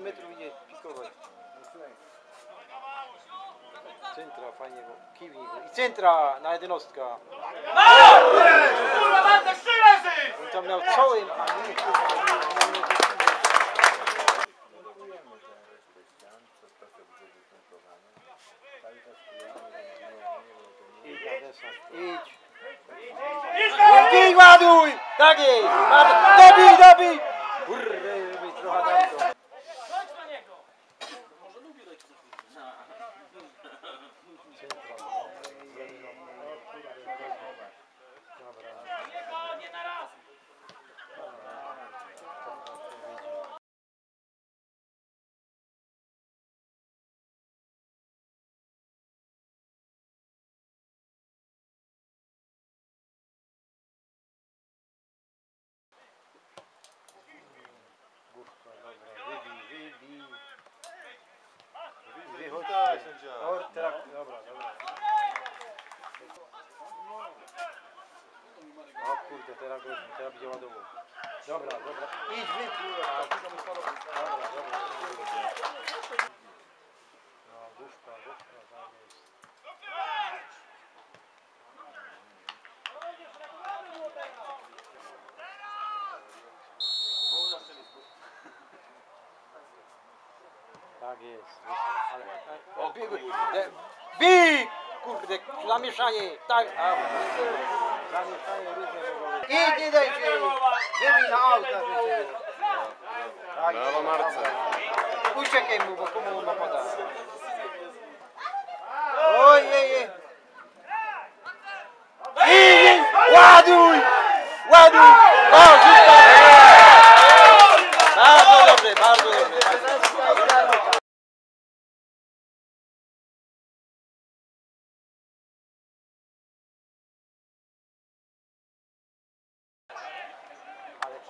Z metrów idzie pikować. Centra, fajnie go. Kiwnik. I centra na jedenastka. Kurwa, będę trzy razy! On tam miał cały... a nie. Idź. Idź. Ładuj! Tak jest! Dobij, dobij! Kurwa, trochę sędzia. Tak, dobra, dobra. O kurde, teraz teraz będzie. Dobra, dobra. Idź, wy, kurwa. Dobra, Tak jest. Ale, ale, biegły. De- Bij! Kurde, zamieszanie. Tak, a zamieszanie różne mogą być. I nie dajcie! Wybij na auta. Tak, Brawo, Marce. Uciekaj mu, bo komu on napada.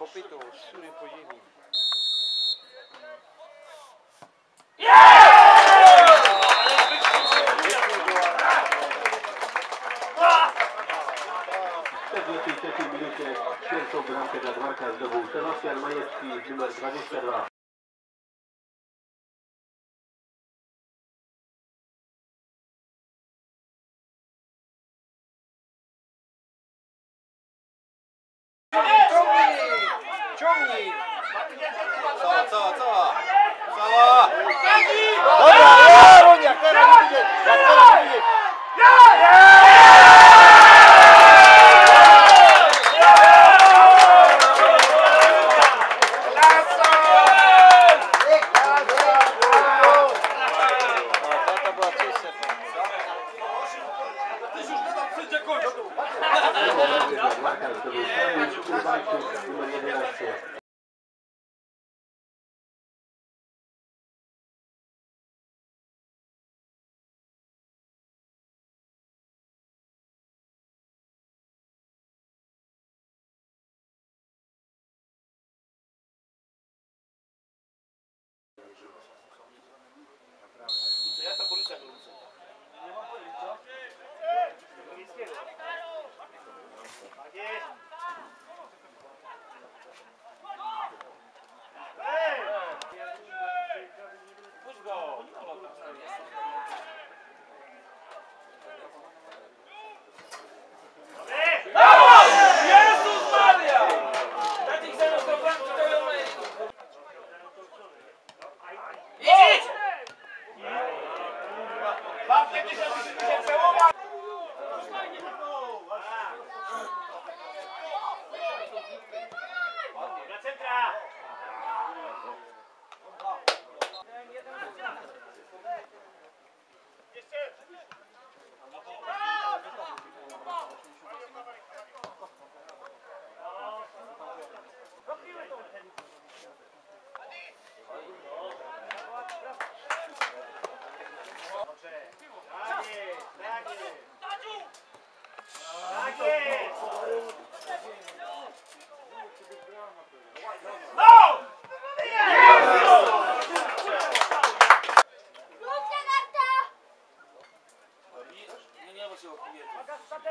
Chopitou, sudy poživím. minutě čtvrtou branku za Dvarka z dobu Sebastian Majevský, numer 22.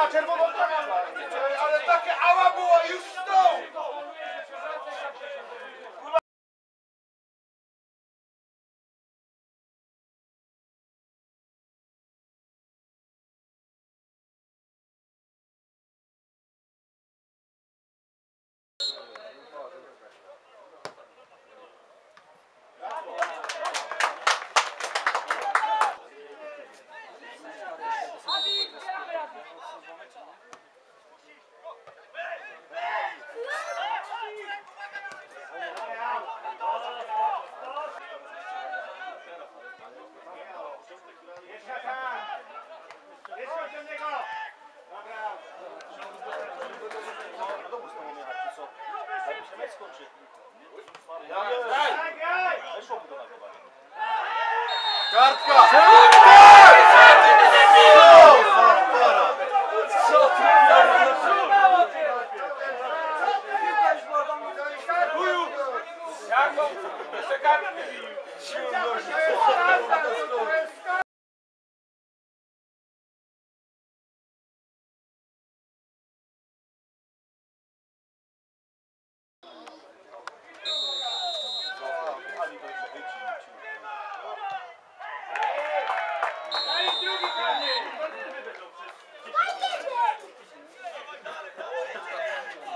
Nie na czerwoną ale takie ała Anárquica!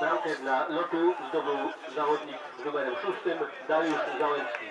Bramkę dla lotu zdobył zawodnik z numerem 6 Dariusz Załęcki.